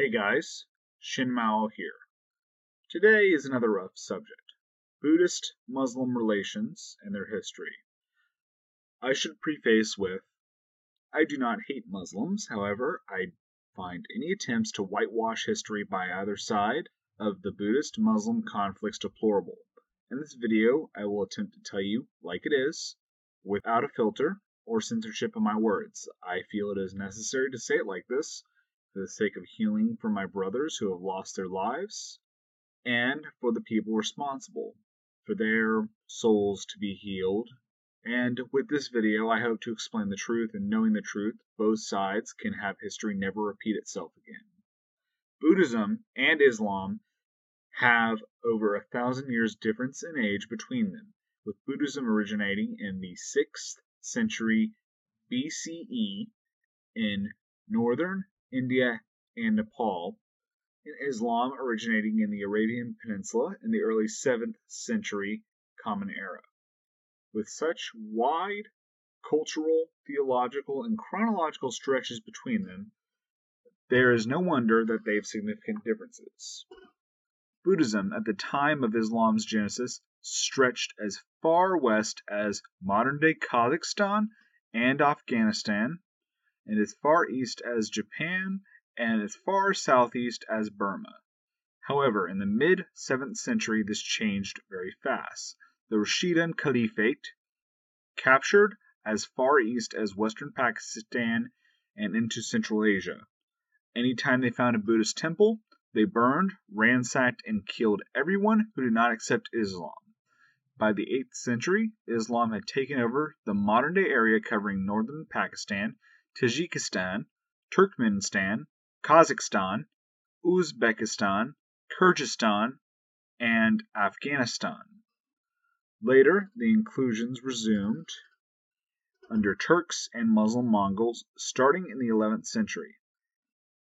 Hey guys, XinMaou here. Today is another rough subject Buddhist Muslim relations and their history. I should preface with I do not hate Muslims, however, I find any attempts to whitewash history by either side of the Buddhist Muslim conflicts deplorable. In this video, I will attempt to tell you like it is, without a filter or censorship of my words. I feel it is necessary to say it like this for the sake of healing for my brothers who have lost their lives, and for the people responsible, for their souls to be healed. And with this video, I hope to explain the truth, and knowing the truth, both sides can have history never repeat itself again. Buddhism and Islam have over a thousand years difference in age between them, with Buddhism originating in the 6th century BCE in northern India and Nepal, and Islam originating in the Arabian Peninsula in the early 7th century Common Era. With such wide cultural, theological, and chronological stretches between them, there is no wonder that they have significant differences. Buddhism, at the time of Islam's genesis, stretched as far west as modern day Kazakhstan and Afghanistan, and as far east as Japan and as far southeast as Burma. However, in the mid 7th century this changed very fast. The Rashidun Caliphate captured as far east as western Pakistan and into Central Asia. Anytime they found a Buddhist temple, they burned, ransacked, and killed everyone who did not accept Islam. By the 8th century, Islam had taken over the modern day area covering northern Pakistan, Tajikistan, Turkmenistan, Kazakhstan, Uzbekistan, Kyrgyzstan, and Afghanistan. Later, the inclusions resumed under Turks and Muslim Mongols starting in the 11th century.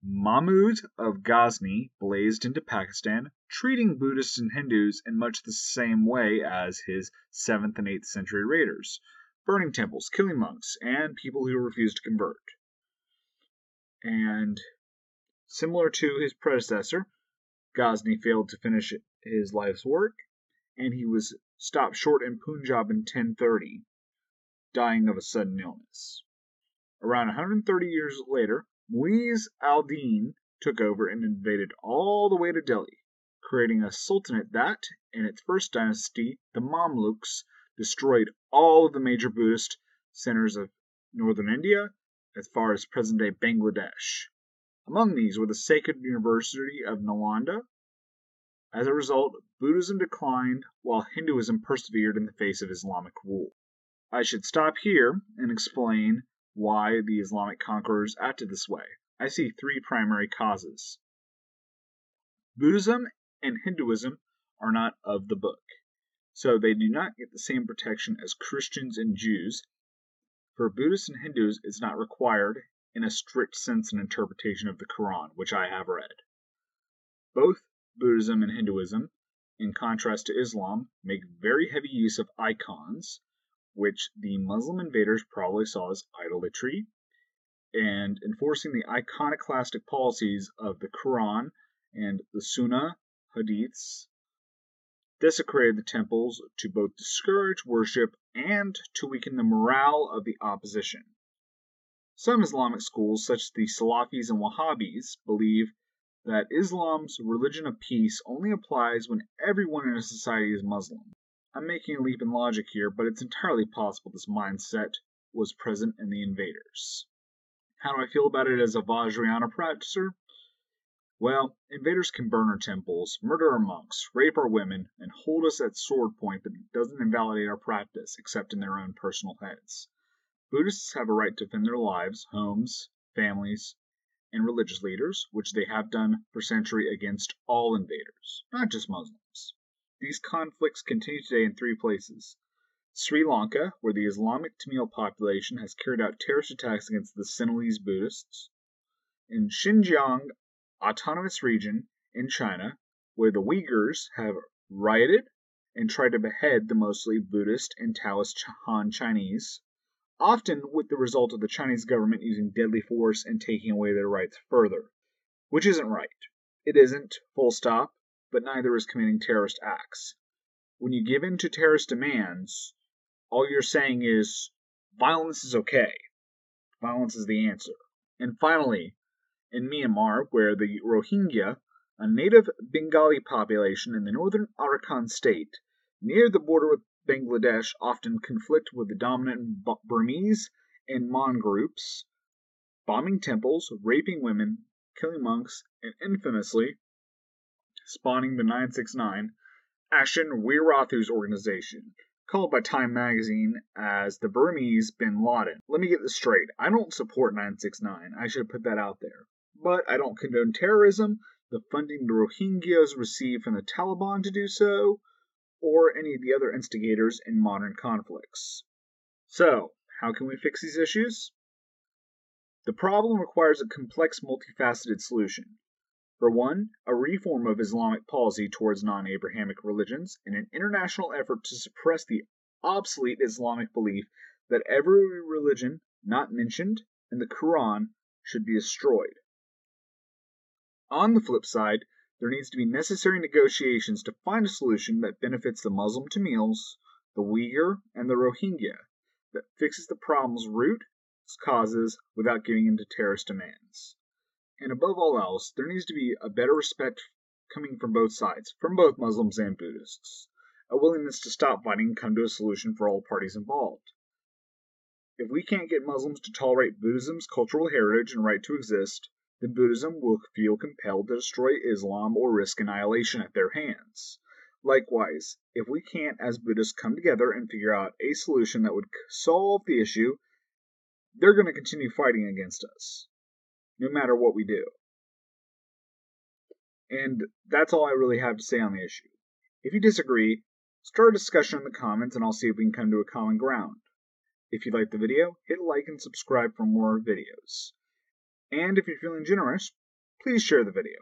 Mahmud of Ghazni blazed into Pakistan, treating Buddhists and Hindus in much the same way as his 7th and 8th century raiders, burning temples, killing monks, and people who refused to convert. And similar to his predecessor, Ghazni failed to finish his life's work, and he was stopped short in Punjab in 1030, dying of a sudden illness. Around 130 years later, Muiz al-Din took over and invaded all the way to Delhi, creating a sultanate that, in its first dynasty, the Mamluks, destroyed all of the major Buddhist centers of northern India as far as present-day Bangladesh. Among these were the Sacred University of Nalanda. As a result, Buddhism declined while Hinduism persevered in the face of Islamic rule. I should stop here and explain why the Islamic conquerors acted this way. I see three primary causes. Buddhism and Hinduism are not of the book, so they do not get the same protection as Christians and Jews. For Buddhists and Hindus is not required in a strict sense and interpretation of the Quran, which I have read. Both Buddhism and Hinduism, in contrast to Islam, make very heavy use of icons which the Muslim invaders probably saw as idolatry, and enforcing the iconoclastic policies of the Quran and the Sunnah hadiths desecrated the temples to both discourage worship and to weaken the morale of the opposition. Some Islamic schools, such as the Salafis and Wahhabis, believe that Islam's religion of peace only applies when everyone in a society is Muslim. I'm making a leap in logic here, but it's entirely possible this mindset was present in the invaders. How do I feel about it as a Vajrayana practicer? Well, invaders can burn our temples, murder our monks, rape our women, and hold us at sword point, but it doesn't invalidate our practice, except in their own personal heads. Buddhists have a right to defend their lives, homes, families, and religious leaders, which they have done for centuries against all invaders, not just Muslims. These conflicts continue today in three places: Sri Lanka, where the Islamic Tamil population has carried out terrorist attacks against the Sinhalese Buddhists; in Xinjiang Autonomous Region in China, where the Uyghurs have rioted and tried to behead the mostly Buddhist and Taoist Han Chinese, often with the result of the Chinese government using deadly force and taking away their rights further. which isn't right. It isn't, full stop, but neither is committing terrorist acts. When you give in to terrorist demands, all you're saying is violence is okay. Violence is the answer. And finally, in Myanmar, where the Rohingya, a native Bengali population in the northern Arakan state, near the border with Bangladesh, often conflict with the dominant Burmese and Mon groups, bombing temples, raping women, killing monks, and infamously spawning the 969 Action Wirathu's organization, called by Time magazine as the Burmese bin Laden. Let me get this straight. I don't support 969. I should put that out there. But I don't condone terrorism, the funding the Rohingyas receive from the Taliban to do so, or any of the other instigators in modern conflicts. So, how can we fix these issues? The problem requires a complex, multifaceted solution. For one, a reform of Islamic policy towards non Abrahamic religions and an international effort to suppress the obsolete Islamic belief that every religion not mentioned in the Quran should be destroyed. On the flip side, there needs to be necessary negotiations to find a solution that benefits the Muslim Tamils, the Uyghur, and the Rohingya, that fixes the problem's root causes without giving in to terrorist demands. And above all else, there needs to be a better respect coming from both sides, from both Muslims and Buddhists, a willingness to stop fighting and come to a solution for all parties involved. If we can't get Muslims to tolerate Buddhism's cultural heritage and right to exist, then Buddhism will feel compelled to destroy Islam or risk annihilation at their hands. Likewise, if we can't as Buddhists come together and figure out a solution that would solve the issue, they're going to continue fighting against us, no matter what we do. And that's all I really have to say on the issue. If you disagree, start a discussion in the comments and I'll see if we can come to a common ground. If you liked the video, hit like and subscribe for more videos. And if you're feeling generous, please share the video.